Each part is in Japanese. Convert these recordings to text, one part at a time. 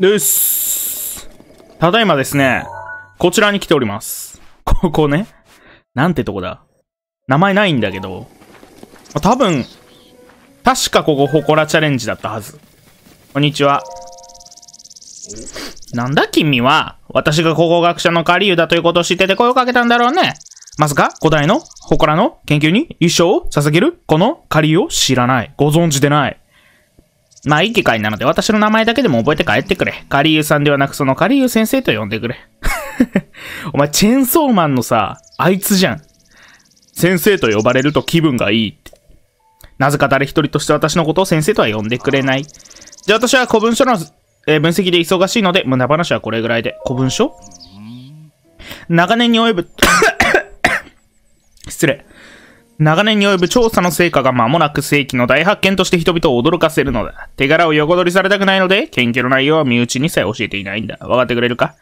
です。ただいまですね、こちらに来ております。ここね。なんてとこだ。名前ないんだけど、多分、確かここ、ホコラチャレンジだったはず。こんにちは。なんだ君は、私が考古学者のカリウだということを知ってて声をかけたんだろうね。まさか、古代のホコラの研究に一生を捧げる？このカリウを知らない。ご存知でない。まあいい機会なので私の名前だけでも覚えて帰ってくれ。カリユさんではなくそのカリユ先生と呼んでくれ。お前チェンソーマンのさ、あいつじゃん。先生と呼ばれると気分がいいって。なぜか誰一人として私のことを先生とは呼んでくれない。じゃあ私は古文書の、えー分析で忙しいので、無駄話はこれぐらいで。古文書？長年に及ぶ、失礼。長年に及ぶ調査の成果が間もなく世紀の大発見として人々を驚かせるのだ。手柄を横取りされたくないので、研究の内容は身内にさえ教えていないんだ。分かってくれるか？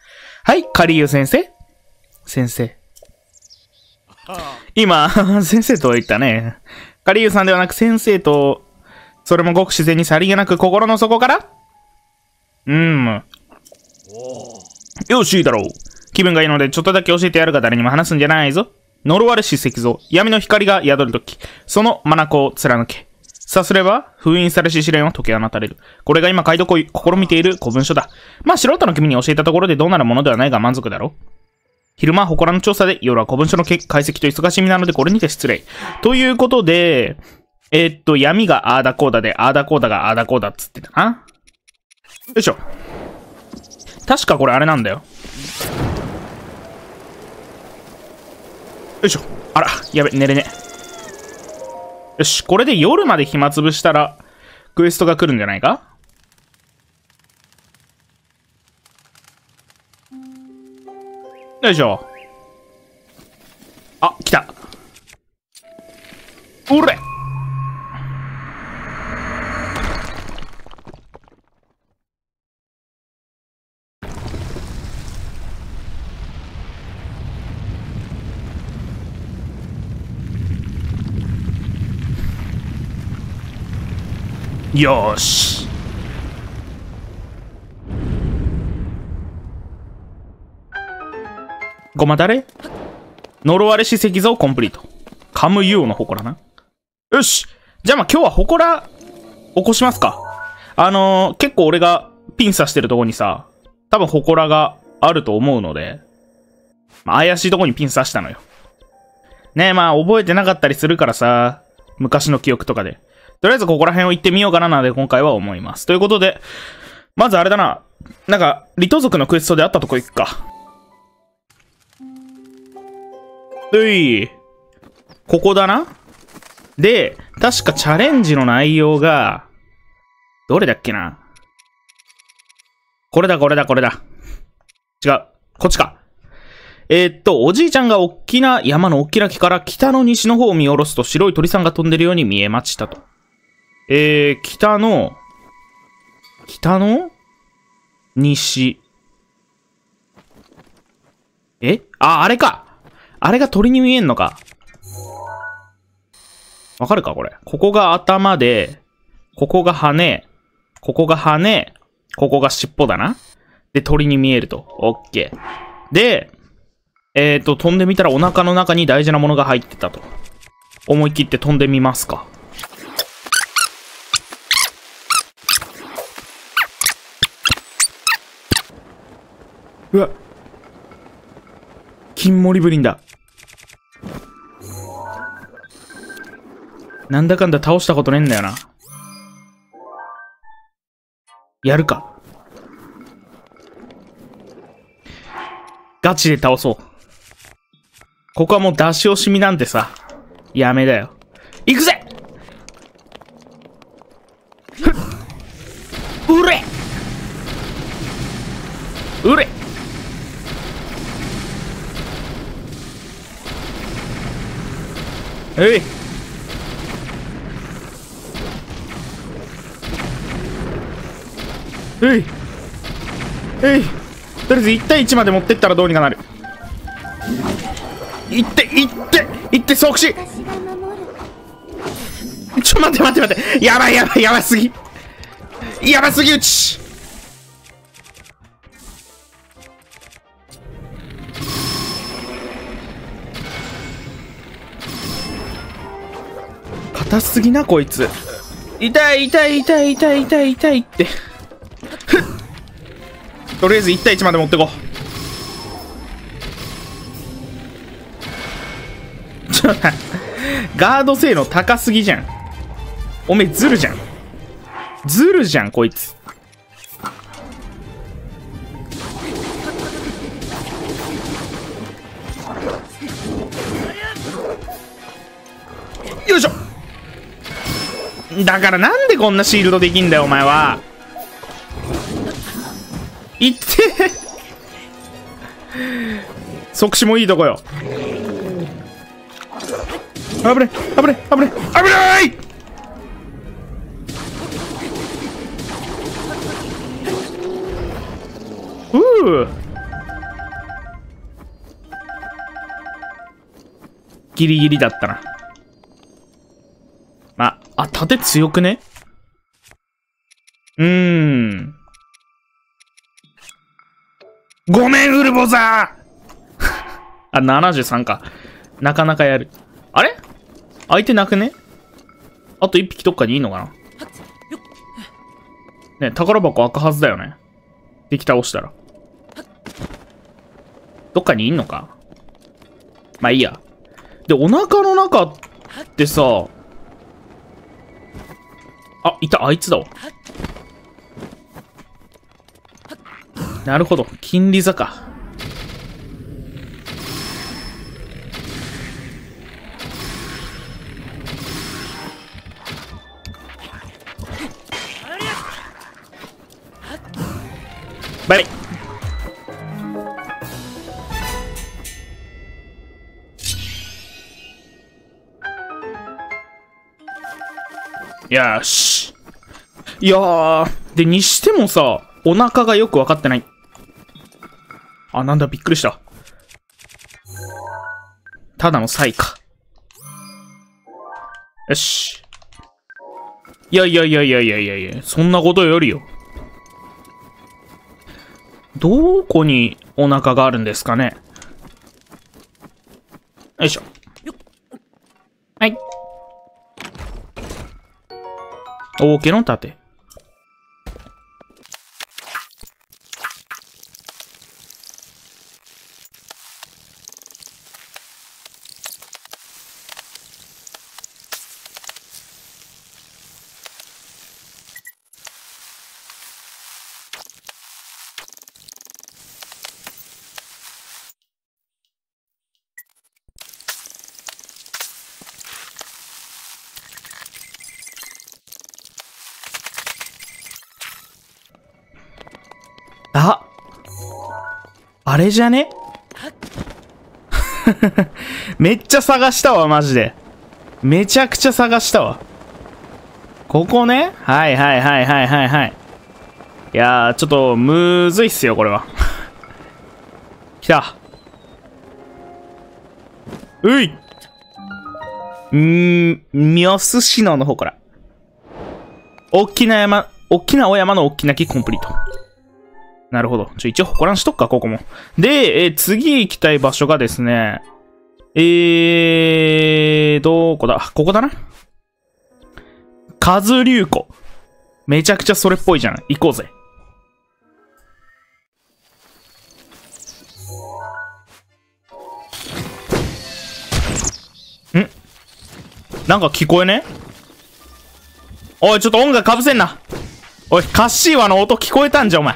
はい、カリユ先生先生。今、先生と言ったね。カリユさんではなく先生と、それもごく自然にさりげなく心の底から？うーん。よし、いいだろう。気分がいいので、ちょっとだけ教えてやるが誰にも話すんじゃないぞ。呪われし石像、闇の光が宿るとき、その眼を貫け。さすれば、封印されし試練を解き放たれる。これが今解読を試みている古文書だ。まあ、素人の君に教えたところでどうなるものではないが満足だろう。昼間は祠の調査で、夜は古文書の解析と忙しみなのでこれにて失礼。ということで、えーっと、闇があーだこーだで、あーだこーだがあーだこーだっつってたな。よいしょ。確かこれあれなんだよ。よいしょ。あら、やべ、寝れね。よし、これで夜まで暇つぶしたら、クエストが来るんじゃないか？よいしょ。あ、来た。おれよし。ごまだれ？呪われし石像コンプリート。カムユーの祠な。よしじゃあまあ今日は祠、起こしますか。あのー、結構俺がピン刺してるとこにさ、多分祠があると思うので、まあ、怪しいとこにピン刺したのよ。ねえまあ覚えてなかったりするからさ、昔の記憶とかで。とりあえずここら辺を行ってみようかななんて今回は思います。ということで、まずあれだな。なんか、リト族のクエストであったとこ行くか。うい。ここだなで、確かチャレンジの内容が、どれだっけなこれだ、これだ、これだ。違う。こっちか。えーっと、おじいちゃんが大きな山の大きな木から北の西の方を見下ろすと白い鳥さんが飛んでるように見えましたと。えー、北の、北の？西。え？あ、あれかあれが鳥に見えんのかわかるかこれ。ここが頭で、ここが羽、ここが羽、ここが尻尾だな。で、鳥に見えると。オッケー。で、えっ、ー、と、飛んでみたらお腹の中に大事なものが入ってたと。思い切って飛んでみますか。うわ。金モリブリンだ。なんだかんだ倒したことねえんだよな。やるか。ガチで倒そう。ここはもう出し惜しみなんてさ、やめだよ。行くぜえいえいえいとりあえず1対1まで持ってったらどうにかなる。いっていっていって即死。ちょ待って待って待って。やばいやばいやばすぎ。やばすぎうち。硬すぎな、こいつ。痛い、痛い、痛い、痛い、痛い、痛いって。ふっとりあえず1対1まで持ってこう。ちょ、ガード性能高すぎじゃん。おめえずるじゃん。ずるじゃん、こいつ。だからなんでこんなシールドできんだよ、お前は。いって即死もいいとこよ。危ね危ね危ね危ないううギリギリだったな。あ、あ、盾強くね？うーん。ごめん、ウルボザー あ、73か。なかなかやる。あれ？相手なくね？あと1匹どっかにいいのかな？ね、宝箱開くはずだよね。敵倒したら。どっかにいんのか？まあいいや。で、お腹の中ってさ、あ、いた、あいつだわ。なるほど。金利座か。バイバイよし。いやー、で、にしてもさ、お腹がよくわかってない。あ、なんだ、びっくりした。ただのサイか。よし。いやいやいやいやいやいやいや、そんなことよりよ。どこにお腹があるんですかねよいしょ。はい。大家の盾。ああれじゃね？めっちゃ探したわ、マジで。めちゃくちゃ探したわ。ここね？はいはいはいはいはいはい。いやー、ちょっと、むずいっすよ、これは。来た。ういうーん、ミョスシノの方から。おっきな山、おっきなお山のおっきな木コンプリート。なるほど。ちょ、一応、ほこらんしとくか、ここも。で、えー次行きたい場所がですね、えー、どこだここだな。カズリュウ湖。めちゃくちゃそれっぽいじゃん。行こうぜ。ん？なんか聞こえね？おい、ちょっと音楽かぶせんな。おい、カッシーワの音聞こえたんじゃ、お前。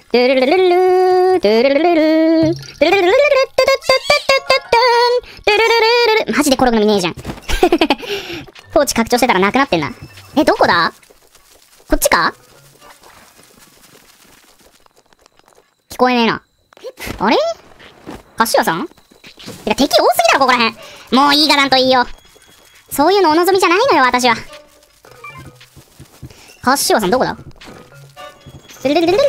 トゥルルルルルトゥルルルルルトゥルルルルルトゥルルルルルルトゥルルルルルマジでコログの見ねえじゃん。ポーチ拡張してたらなくなってんな。え、どこだこっちか聞こえねえな。あれ柏さんてか敵多すぎだろ、ここらへん。もういいがらんといいよ。そういうのお望みじゃないのよ、私は。柏さんどこだトゥルルルル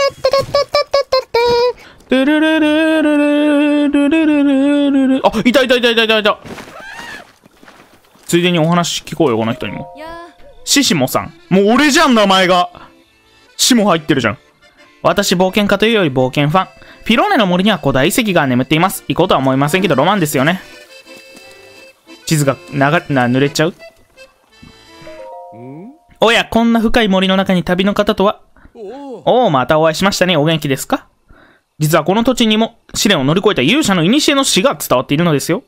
ルルルルルルあ、いたいたいたいたいたいた。ついでにお話聞こうよ、この人にも。シシモさん。もう俺じゃん、名前が。シモ入ってるじゃん。私、冒険家というより冒険ファン。フィローネの森には古代遺跡が眠っています。行こうとは思いませんけど、ロマンですよね。地図がながな濡れちゃう？おや、こんな深い森の中に旅の方とは？おお、またお会いしましたね。お元気ですか？実はこの土地にも試練を乗り越えた勇者の古の死が伝わっているのですよ。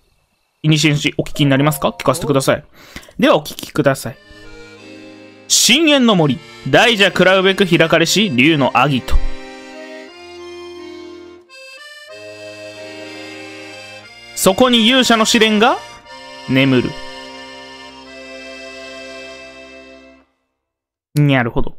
古の死、お聞きになりますか？聞かせてください。ではお聞きください。深淵の森、大蛇食らうべく開かれし、竜のアギト。そこに勇者の試練が眠る。なるほど。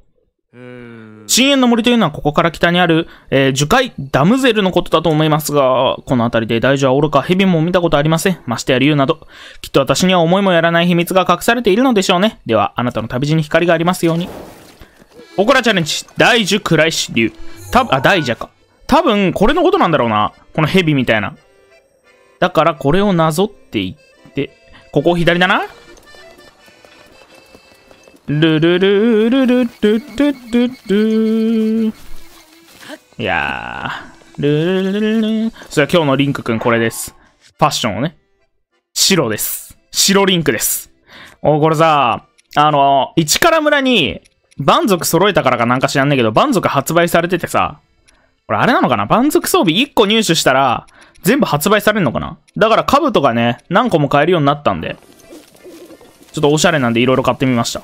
深淵の森というのはここから北にある、えー樹海ダムゼルのことだと思いますが、この辺りで大樹はおろか蛇も見たことありません。ましてや竜など。きっと私には思いもやらない秘密が隠されているのでしょうね。では、あなたの旅路に光がありますように。おこらチャレンジ。大樹暗石竜。たぶ、あ、大蛇か。多分、これのことなんだろうな。この蛇みたいな。だから、これをなぞっていって、ここ左だなルルルルルルルルルいやー。ルルルルルルそれは今日のリンクくんこれです。ファッションをね。白です。白リンクです。お、これさ、あの、市から村に、蛮族揃えたからかなんか知らんねんけど、蛮族発売されててさ、これあれなのかな蛮族装備1個入手したら、全部発売されるのかなだから兜がね、何個も買えるようになったんで、ちょっとおしゃれなんで色々買ってみました。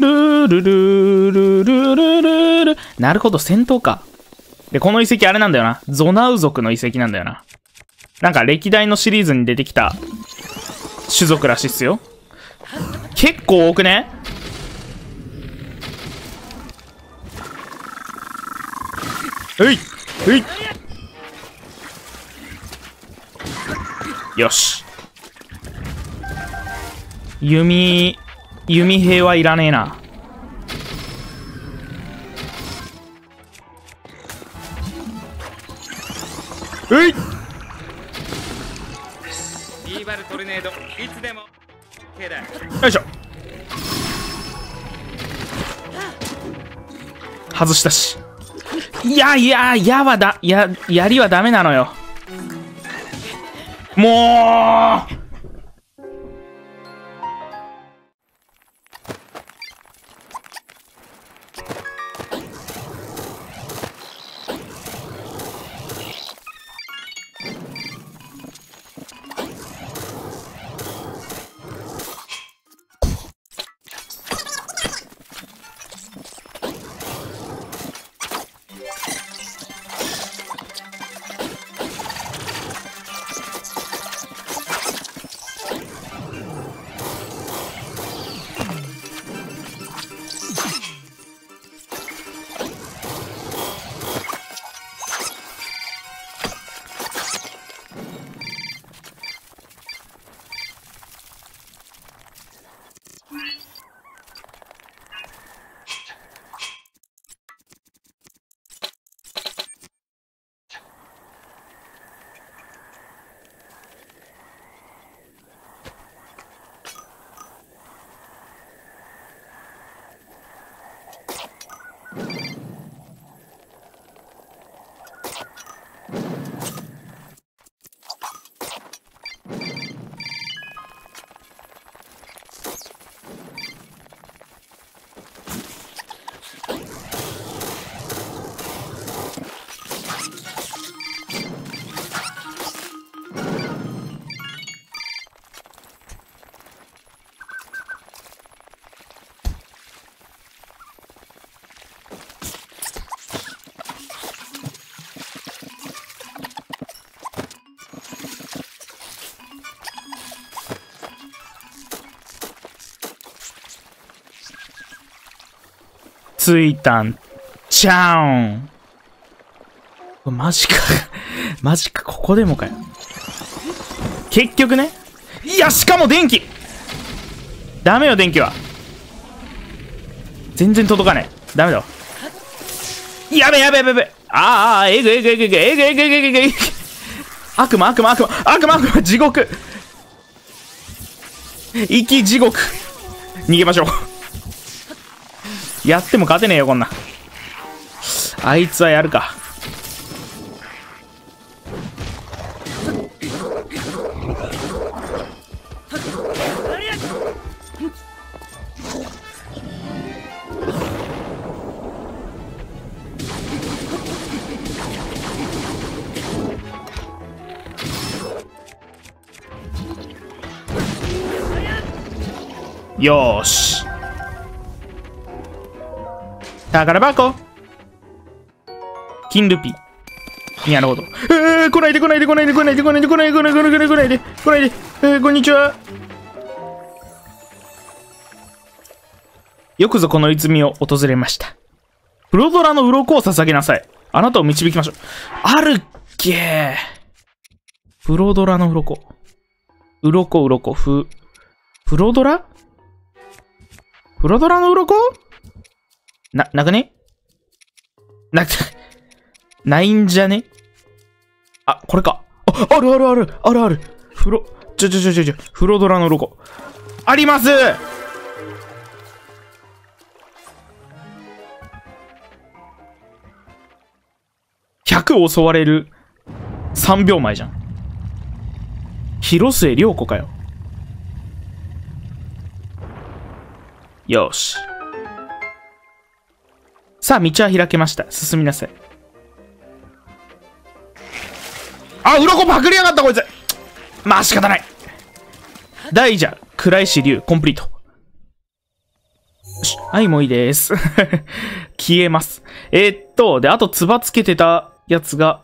ルルルルルルルルなるほど、戦闘か。で、この遺跡あれなんだよな。ゾナウ族の遺跡なんだよな。なんか歴代のシリーズに出てきた種族らしいっすよ。結構多くねういえいよし。弓、弓兵はいらねえな。うい。イーバルトルネードいつでも OK だ。よいしょ。外したし。いやいややはだや槍はダメなのよ。もうついたんちゃうん。マジか。マジか、ここでもかよ。結局ね。いや、しかも電気ダメよ、電気は。全然届かねえ。ダメだわ。やべやべやべやべ。あーあー、えぐえぐえぐえぐえぐえぐえぐえぐえぐ悪魔悪魔悪魔悪魔悪魔地獄生き地獄逃げましょうやっても勝てねえよこんな。あいつはやるか。よーし。宝箱金ルピーなるほど。えー、来ないで来ないで来ないで来ないで来ないで来ないで来ないで来ないで来ないで来ないで。えー、こんにちは。よくぞこの泉を訪れました。プロドラの鱗を捧げなさい。あなたを導きましょう。あるっけプロドラの鱗。鱗、鱗、ふ、プロドラ？プロドラの鱗？な、なくね？な、ないんじゃね？あ、これか。あ、あるあるある、あるある。フロ、ちょちょちょちょちょ、フロドラの鱗。あります100襲われる3秒前じゃん。広末涼子かよ。よし。さあ、道は開けました。進みなさい。あ、鱗パクりやがった、こいつまあ、仕方ない。大蛇、暗石竜、コンプリート。よし、はい、もういいです。消えます。えー、っと、で、あと、つばつけてたやつが、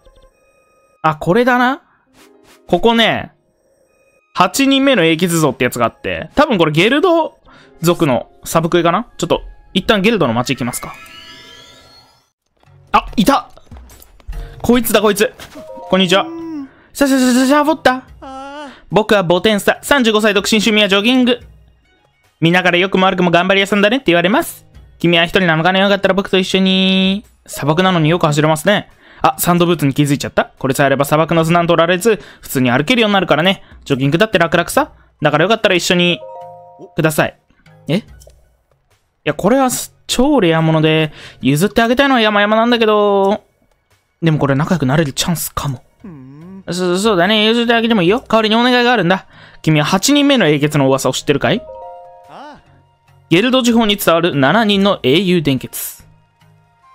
あ、これだな。ここね、8人目の英傑像ってやつがあって、多分これゲルド族のサブクエかな？ちょっと、一旦ゲルドの街行きますか。あ、いたこいつだ、こいつ。こんにちは。さささささぼった。僕はボテンサ、35歳独身趣味はジョギング。みんなからよくも悪くも頑張り屋さんだねって言われます。君は一人なのかね？よかったら僕と一緒に。砂漠なのによく走れますね。あ、サンドブーツに気づいちゃったこれさえあれば砂漠の砂に取られず、普通に歩けるようになるからね。ジョギングだって楽々さ。だからよかったら一緒に、ください。え？いや、これは超レアもので、譲ってあげたいのは山々なんだけど、でもこれ仲良くなれるチャンスかも。そ、そうだね。譲ってあげてもいいよ。代わりにお願いがあるんだ。君は8人目の英傑の噂を知ってるかい？ゲルド地方に伝わる7人の英雄伝説。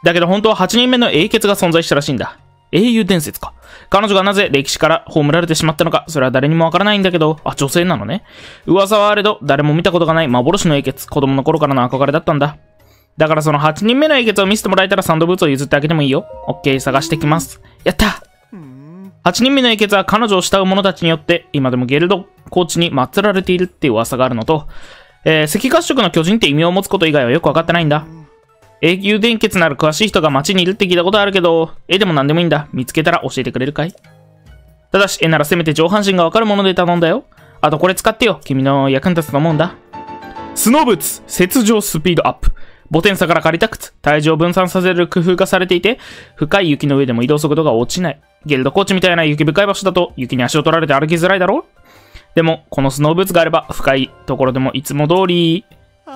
だけど本当は8人目の英傑が存在したらしいんだ。英雄伝説か。彼女がなぜ歴史から葬られてしまったのか、それは誰にもわからないんだけど、あ、女性なのね。噂はあれど、誰も見たことがない幻の英傑。子供の頃からの憧れだったんだ。だからその8人目の英傑を見せてもらえたらサンドブーツを譲ってあげてもいいよ。オッケー、探してきます。やった8人目の英傑は彼女を慕う者たちによって、今でもゲルドコーチに祀られているっていう噂があるのと、えー、赤褐色の巨人って意味を持つこと以外はよくわかってないんだ。永久伝結なる詳しい人が街にいるって聞いたことあるけど、絵でも何でもいいんだ。見つけたら教えてくれるかい？ただし、絵ならせめて上半身がわかるもので頼んだよ。あとこれ使ってよ。君の役に立つと思うんだ。スノーブーツ、雪上スピードアップ。ボテン差から借りた靴、体重を分散させる工夫がされていて、深い雪の上でも移動速度が落ちない。ゲルドコーチみたいな雪深い場所だと、雪に足を取られて歩きづらいだろでも、このスノーブーツがあれば、深いところでもいつも通り、い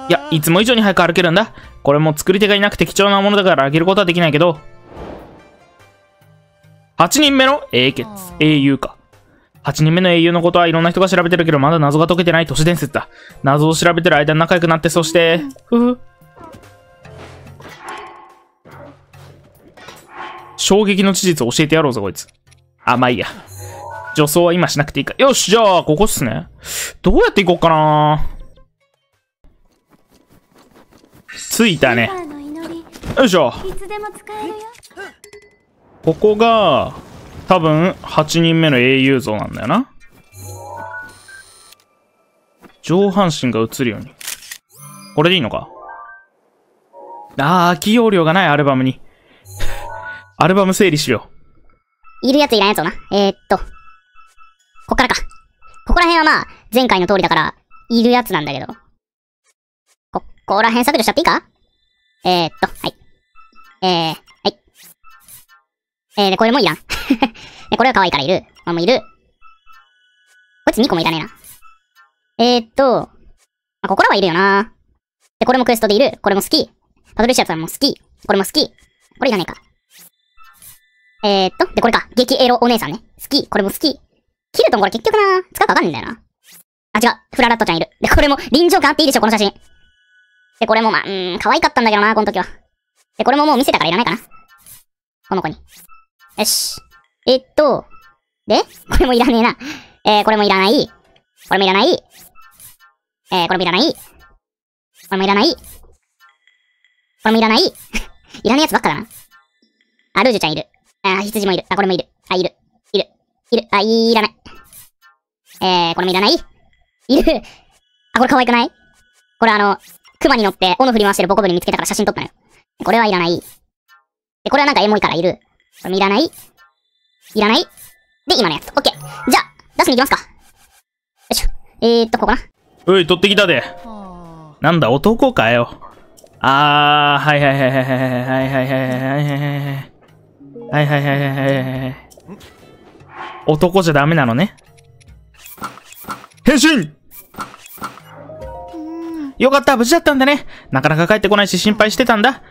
や、いつも以上に早く歩けるんだ。これも作り手がいなくて貴重なものだからあげることはできないけど、8人目の英傑、英雄か。8人目の英雄のことはいろんな人が調べてるけど、まだ謎が解けてない都市伝説だ。謎を調べてる間に仲良くなって、そして、ふふ。衝撃の事実を教えてやろうぞ、こいつ。あ、まあいいや。女装は今しなくていいか。よし、じゃあ、ここっすね。どうやって行こうかな着いたね。よいしょ。ここが、多分、8人目の英雄像なんだよな。上半身が映るように。これでいいのか？あー、起用量がないアルバムに。アルバム整理しよういるやついらんやつをな。えー、っと。こっからか。ここら辺はまあ、前回の通りだから、いるやつなんだけど。ここら辺削除しちゃっていいか？えー、っと、はい。えー、はい。えー、で、これもいらん。で、これは可愛いからいる。これもいる。こいつ2個もいらねえな。えー、っと、まあ、ここらはいるよな。で、これもクエストでいる。これも好き。パトルシアさんも好き。これも好き。これいらねえか。えー、っと、で、これか。激エロお姉さんね。好き。これも好き。キルトンこれ結局な、使うかわかんねえんだよな。あ、違う。フララットちゃんいる。で、これも臨場感あっていいでしょ、この写真。で、これもまあ、うん、可愛かったんだけどな、この時は。で、これももう見せたからいらないかな。この子に。よし。えっと、で、これもいらねえな。えー、これもいらない。これもいらない。えー、これもいらない。これもいらない。これもいらない。いらないやつばっかだな。あ、ルージュちゃんいる。あ、羊もいる。あ、これもいる。あ、いる。いる。いる。あ、いらない。えー、これもいらない？いる。あ、これ可愛くない？これあの、熊に乗って斧振り回してるボコブリ見つけたから写真撮ったのよ。これはいらない。で、これはなんかエモいからいる。これもいらない？いらない？で、今のやつ。オッケー。じゃあ、出しに行きますか。よいしょ。えーっと、ここな。う。おい、取ってきたで。なんだ、男かよ。あー、はいはいはいはいはいはいはいはいはいはいはいはいはいはいはいはいはい男じゃダメなのね。変身よかった、無事だったんだね。なかなか帰ってこないし心配してたんだ。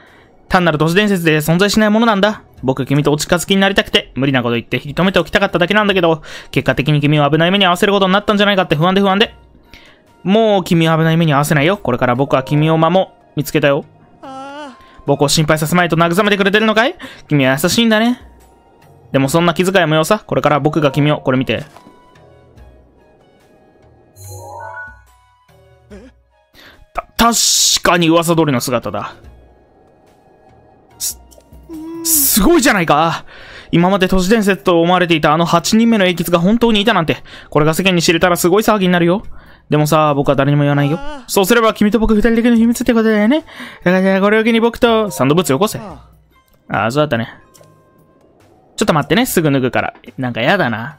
単なる都市伝説で存在しないものなんだ。僕、君とお近づきになりたくて、無理なこと言って引き止めておきたかっただけなんだけど、結果的に君を危ない目に遭わせることになったんじゃないかって不安で不安で。もう君を危ない目に遭わせないよ。これから僕は君を守、見つけたよ。僕を心配させまいと慰めてくれてるのかい？君は優しいんだね。でもそんな気遣いもよさ。これから僕が君を、これ見て。た、確かに噂通りの姿だ。す、すごいじゃないか。今まで都市伝説と思われていたあの8人目の英傑が本当にいたなんて、これが世間に知れたらすごい騒ぎになるよ。でもさ、僕は誰にも言わないよ。そうすれば君と僕二人だけの秘密ってことだよね。だからこれを機に僕とサンドブーツよこせ。ああ、そうだったね。ちょっと待ってね、すぐ脱ぐから。なんかやだな。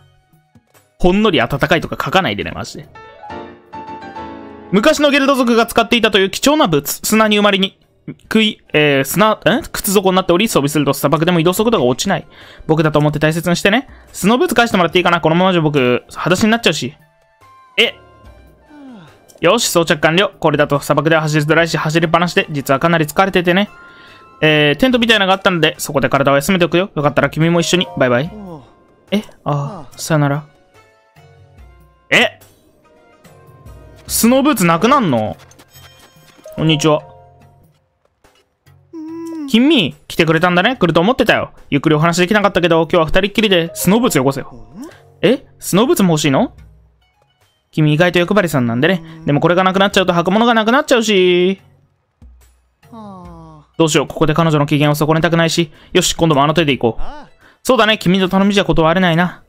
ほんのり暖かいとか書かないでね、マジで。昔のゲルド族が使っていたという貴重な物、砂に埋まりに、食い、えー、砂、え靴底になっており、装備すると砂漠でも移動速度が落ちない。僕だと思って大切にしてね。スノーブーツ返してもらっていいかなこのままじゃ僕、裸足になっちゃうし。えよし、装着完了。これだと砂漠では走りづらいし、走りっぱなしで、実はかなり疲れててね。えー、テントみたいなのがあったので、そこで体を休めておくよ。よかったら君も一緒に。バイバイ。え？ああ、さよなら。え？スノーブーツなくなんの？こんにちは。君、来てくれたんだね来ると思ってたよ。ゆっくりお話できなかったけど、今日は二人っきりでスノーブーツよこせよ。え？スノーブーツも欲しいの？君意外と欲張りさんなんでね。でもこれがなくなっちゃうと履くものがなくなっちゃうし。どうしよう、ここで彼女の機嫌を損ねたくないし。よし、今度もあの手で行こう。そうだね、君の頼みじゃ断れないな。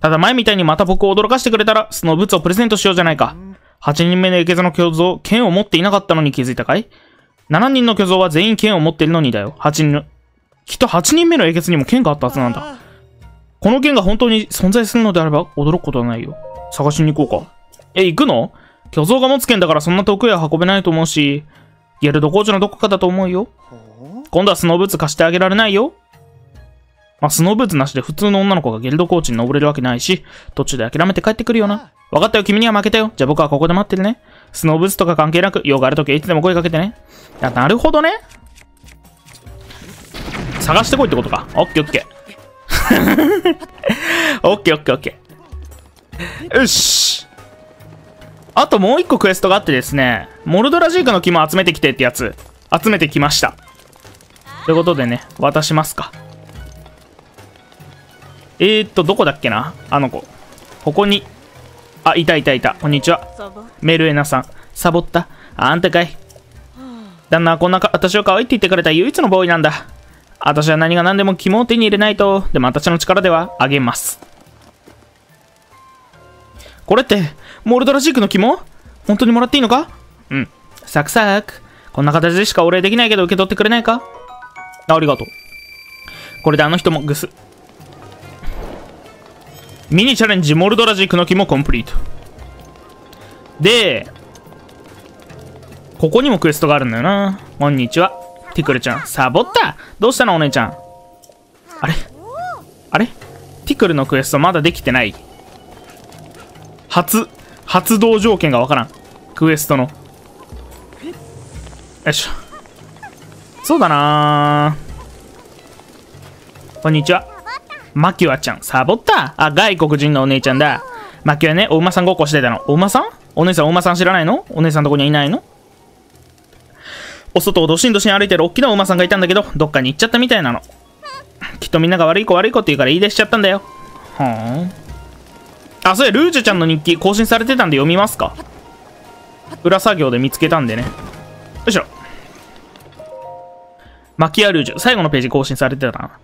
ただ前みたいにまた僕を驚かしてくれたら、スノーブーツをプレゼントしようじゃないか。8人目のエケザの巨像、剣を持っていなかったのに気づいたかい ?7 人の巨像は全員剣を持っているのにだよ。8人の、きっと8人目のエケツにも剣があったはずなんだ。この剣が本当に存在するのであれば驚くことはないよ。探しに行こうか。え、行くの？巨像が持つ剣だからそんな遠くへは運べないと思うし、ゲルドコーチのどこかだと思うよ。今度はスノーブーツ貸してあげられないよ。まあ、スノーブーツなしで普通の女の子がゲルドコーチに登れるわけないし、途中で諦めて帰ってくるよな。分かったよ、君には負けたよ。じゃあ僕はここで待ってるね。スノーブーツとか関係なく、用があるときはいつでも声かけてね。いや、なるほどね。探してこいってことか。オッケーオッケー。オッケーオッケーオッケー。よし。あともう一個クエストがあってですね、モルドラジークの木も集めてきてってやつ、集めてきました。ということでね、渡しますか。えーっと、どこだっけなあの子。ここに。あ、いたいたいた。こんにちは。メルエナさん。サボった。ああんたかい。旦那はこんなか私を可愛いって言ってくれた唯一のボーイなんだ。私は何が何でも肝を手に入れないと。でも私の力ではあげます。これって、モルドラジークの肝？本当にもらっていいのか？うん。サクサク。こんな形でしかお礼できないけど受け取ってくれないか？あありがとう。これであの人もグス。ミニチャレンジモルドラジークの木もコンプリート。で、ここにもクエストがあるんだよな。こんにちは。ティクルちゃん。サボったどうしたのお姉ちゃん。あれ？あれ？ティクルのクエストまだできてない。初、発動条件がわからん。クエストの。よいしょ。そうだなこんにちは。マキュアちゃん。サボったあ、外国人のお姉ちゃんだ。マキュアね、お馬さんごっこしてたの。お馬さん？お姉さんお馬さん知らないの？お姉さんとこにはいないの？お外をどしんどしん歩いてる大きなお馬さんがいたんだけど、どっかに行っちゃったみたいなの。きっとみんなが悪い子悪い子って言うから言い出しちゃったんだよ。はーん。あ、そうや、ルージュちゃんの日記更新されてたんで読みますか裏作業で見つけたんでね。よいしょ。マキアルージュ。最後のページ更新されてたな。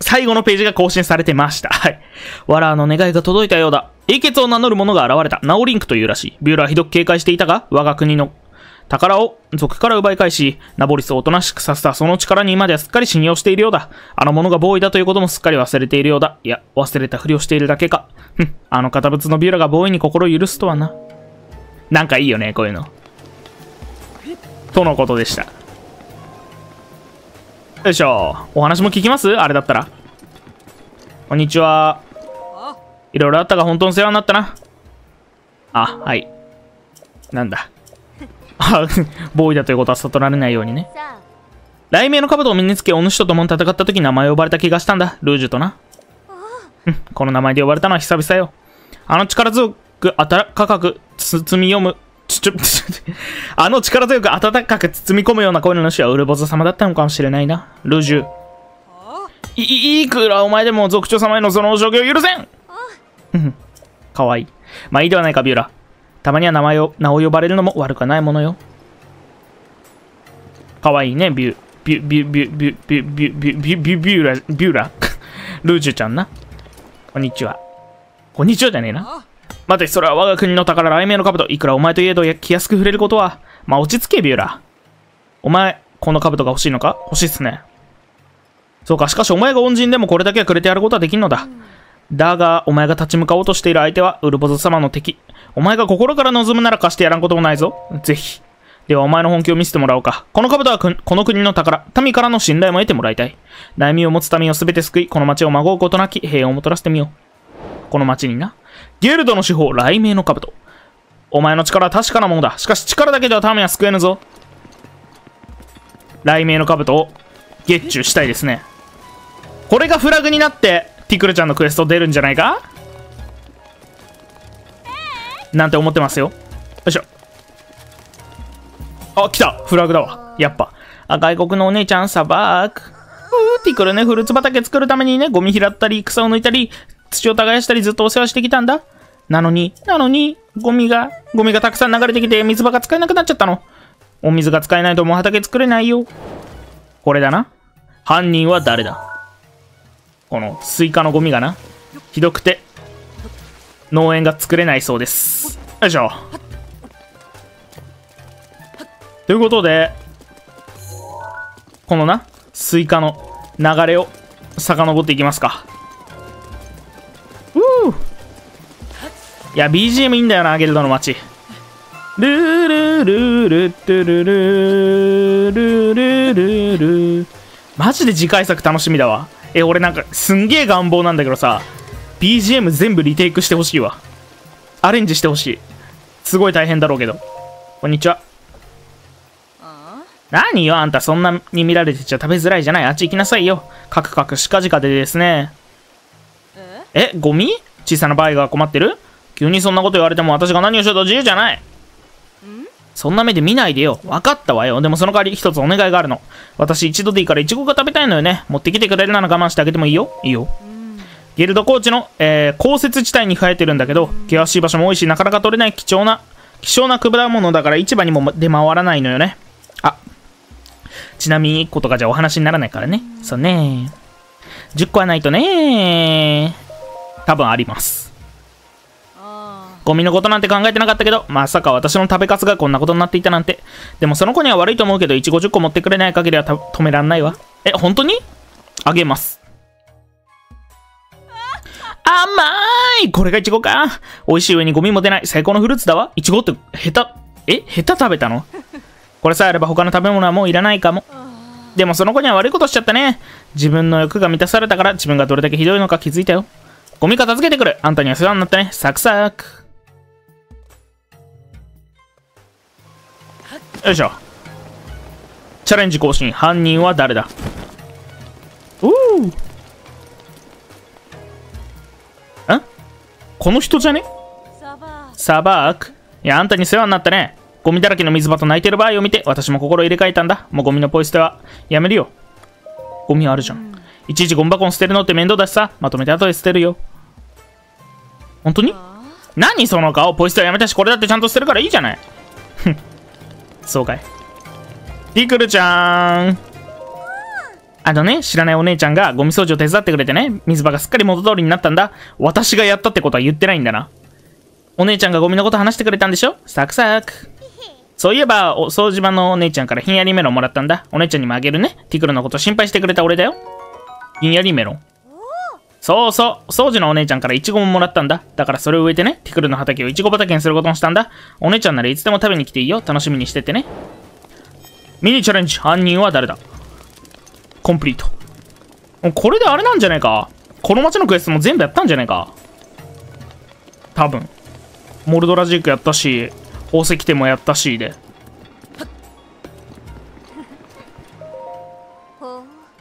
最後のページが更新されてました。はい。わらの願いが届いたようだ。英傑を名乗る者が現れた。ナオリンクというらしい。ビューラーひどく警戒していたが、我が国の宝を族から奪い返し、ナボリスをおとなしくさせたその力に今ではすっかり信用しているようだ。あの者がボーイだということもすっかり忘れているようだ。いや、忘れたふりをしているだけか。ふん、あの堅物のビューラがボーイに心を許すとはな。なんかいいよね、こういうの。とのことでした。よいしょ。お話も聞きます？あれだったら。こんにちは。いろいろあったが本当に世話になったな。あ、はい。なんだ。ボーイだということは悟られないようにね。雷鳴の兜を身につけ、お主と共に戦った時名前を呼ばれた気がしたんだ。ルージュとな。この名前で呼ばれたのは久々よ。あの力強く、温かく包み読む、ち、ちょ、あの力強く温かく包み込むような声の主はウルボズ様だったのかもしれないな。ルージュ。い、いくらお前でも族長様へのそのお状況を許せんかわいい。まあいいではないか、ビューラ。たまには名前を、名を呼ばれるのも悪くないものよ。かわいいね、ビュー、ビュ、ビュ、ビュ、ビュ、ビュ、ビュ、ビュ、ビュ、ビュ、ビューラ、ビューラ。ルージュちゃんな。こんにちは。こんにちはじゃねえな。待て、それは我が国の宝、雷鳴の兜。いくらお前といえど気安く触れることは。まあ落ち着け、ビューラ。お前、この兜が欲しいのか欲しいっすね。そうか、しかしお前が恩人でもこれだけはくれてやることはできんのだ。だが、お前が立ち向かおうとしている相手は、ウルボザ様の敵。お前が心から望むなら貸してやらんこともないぞ。ぜひ。では、お前の本気を見せてもらおうか。この兜はこの国の宝。民からの信頼も得てもらいたい。悩みを持つ民をすべて救い、この町をまごうことなき平和をもたらしてみよう。この町にな。ゲルドの司法、雷鳴の兜。お前の力は確かなものだ。しかし力だけでは民は救えぬぞ。雷鳴の兜をゲッチュしたいですね。これがフラグになって、ティクルちゃんのクエスト出るんじゃないか？なんて思ってますよ。よいしょ。あ、来たフラグだわ。やっぱ。あ、外国のお姉ちゃん、サバーク。うー、ティクルね、フルーツ畑作るためにね、ゴミ拾ったり、草を抜いたり、土を耕したりずっとお世話してきたんだ。なのに、なのに、ゴミが、ゴミがたくさん流れてきて水場が使えなくなっちゃったの。お水が使えないともう畑作れないよ。これだな。犯人は誰だ？このスイカのゴミがな。ひどくて、農園が作れないそうです。よいしょ。ということで、このな、スイカの流れを遡っていきますか。うーいや、BGM いいんだよな、ゲルドの街。ルールルルトルルルルルルマジで次回作楽しみだわ。え、俺なんかすんげえ願望なんだけどさ、BGM 全部リテイクしてほしいわ。アレンジしてほしい。すごい大変だろうけど。こんにちは。何よ、あんたそんなに見られてちゃ食べづらいじゃない。あっち行きなさいよ。カクカクしかじかでですね。え、ゴミ？小さなバイが困ってる？急にそんなこと言われても私が何をしようと自由じゃない。そんな目で見ないでよ。分かったわよ。でもその代わり一つお願いがあるの。私一度でいいからイチゴが食べたいのよね。持ってきてくれるなら我慢してあげてもいいよ。いいよ。ゲルドコーチの、えー、降雪地帯に生えてるんだけど、険しい場所も多いし、なかなか取れない貴重な、希少な果物だから市場にも出回らないのよね。あ、ちなみに1個とかじゃお話にならないからね。そうね。10個はないとね。多分あります。ゴミのことなんて考えてなかったけど、まさか私の食べかすがこんなことになっていたなんて。でもその子には悪いと思うけど、1、50個持ってくれない限りはた止めらんないわ。え、本当に？あげます。甘いこれがイチゴか。美味しい上にゴミも出ない最高のフルーツだわ。イチゴってヘタ、え？ヘタ食べたの？これさえあれば他の食べ物はもういらないかも。でもその子には悪いことしちゃったね。自分の欲が満たされたから自分がどれだけひどいのか気づいたよ。ゴミ片付けてくる。あんたには世話になったね。サクサク。よいしょ。チャレンジ更新。犯人は誰だ？この人じゃね？サバーク。いや、あんたに世話になったね。ゴミだらけの水場と泣いてる場合を見て、私も心入れ替えたんだ。もうゴミのポイ捨てはやめるよ。ゴミあるじゃん。いちいちゴミ箱に捨てるのって面倒だしさ。まとめて後で捨てるよ。本当に？何その顔？ポイ捨てはやめたし、これだってちゃんと捨てるからいいじゃない。ふん。そうかい。ピクルちゃん。あのね、知らないお姉ちゃんがゴミ掃除を手伝ってくれてね、水場がすっかり元通りになったんだ。私がやったってことは言ってないんだな。お姉ちゃんがゴミのこと話してくれたんでしょ？サクサク。そういえば、お掃除場のお姉ちゃんからひんやりメロンもらったんだ。お姉ちゃんにもあげるね。ティクルのこと心配してくれた俺だよ。ひんやりメロン。そうそう、掃除のお姉ちゃんからイチゴももらったんだ。だからそれを植えてね、ティクルの畑をイチゴ畑にすることにしたんだ。お姉ちゃんならいつでも食べに来ていいよ。楽しみにしててね。ミニチャレンジ、犯人は誰だ？コンプリート。これであれなんじゃないか？この街のクエストも全部やったんじゃないか？多分。モルドラジークやったし、宝石店もやったしで。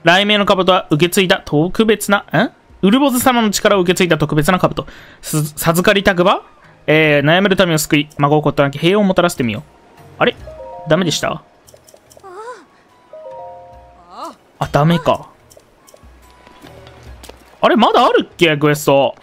雷鳴の兜は受け継いだ特別な、んウルボズ様の力を受け継いだ特別な兜。す授かりたくばえー、悩める民を救い、孫をことなき平和をもたらしてみよう。あれ？ダメでした？あ、ダメか。あれまだあるっけクエスト。